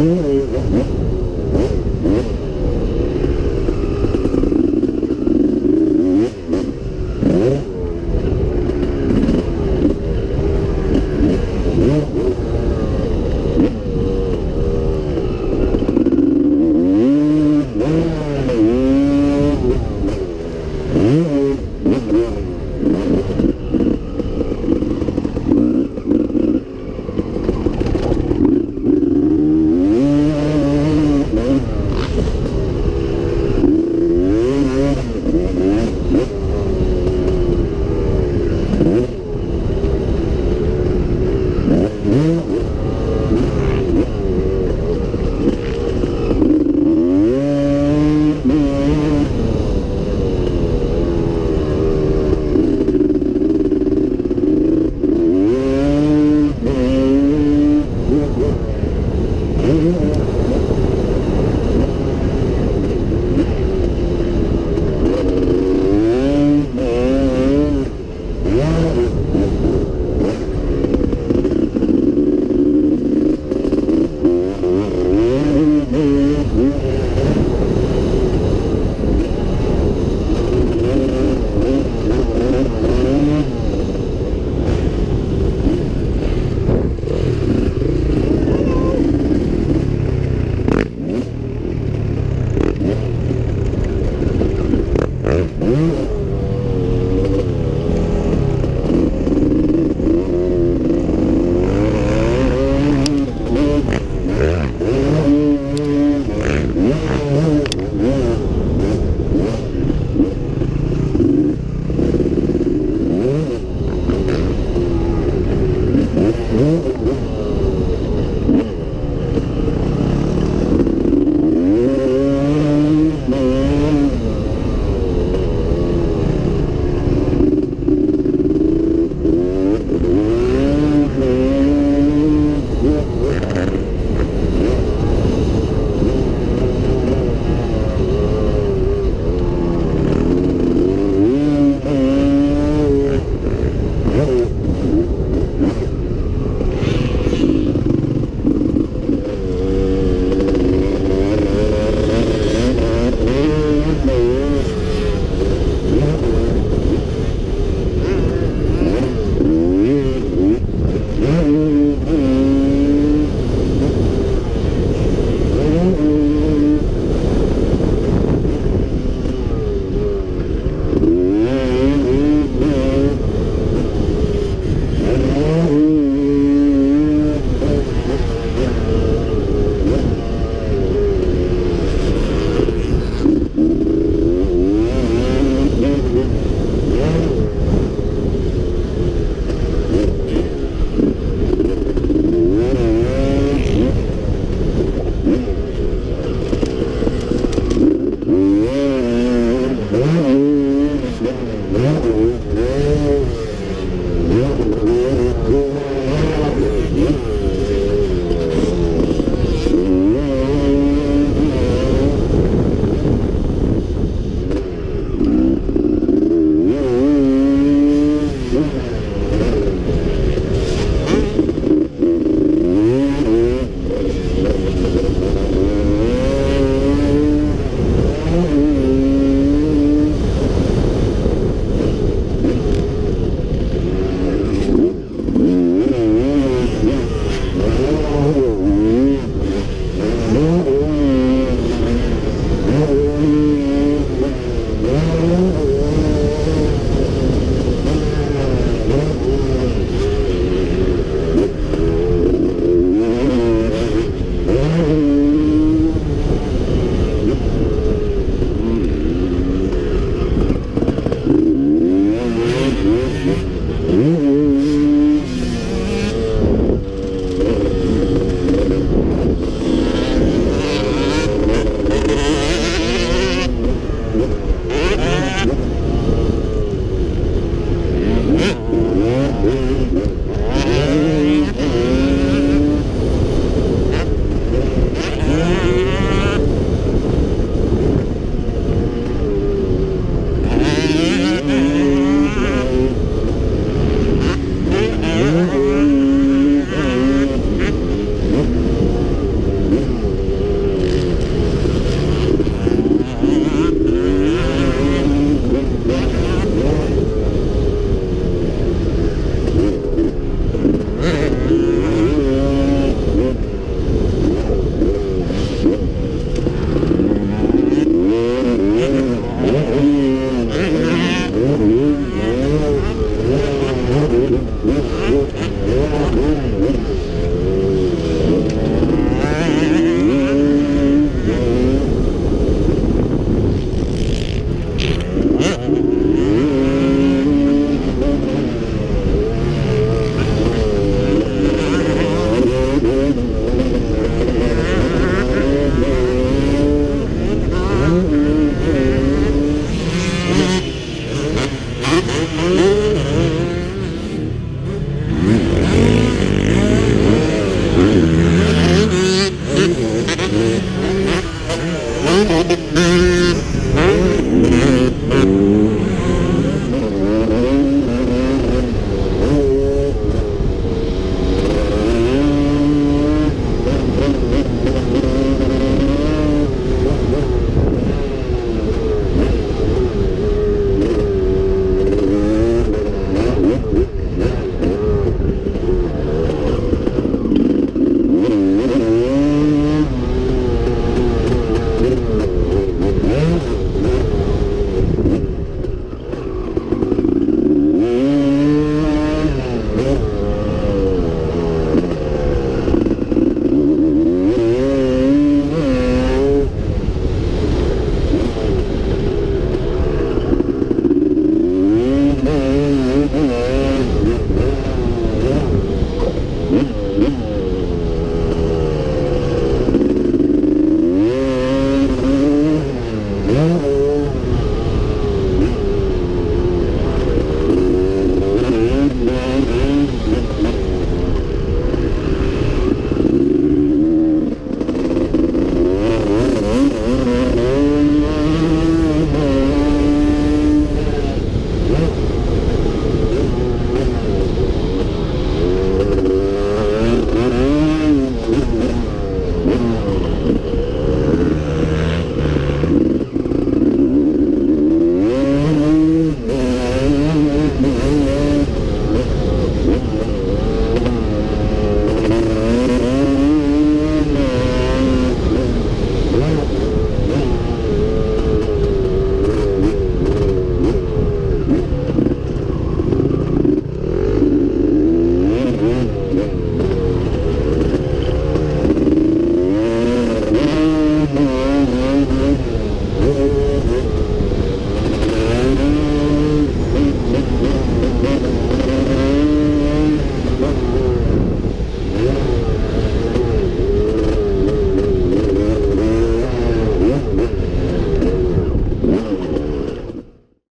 Mm-hmm. 嗯嗯嗯嗯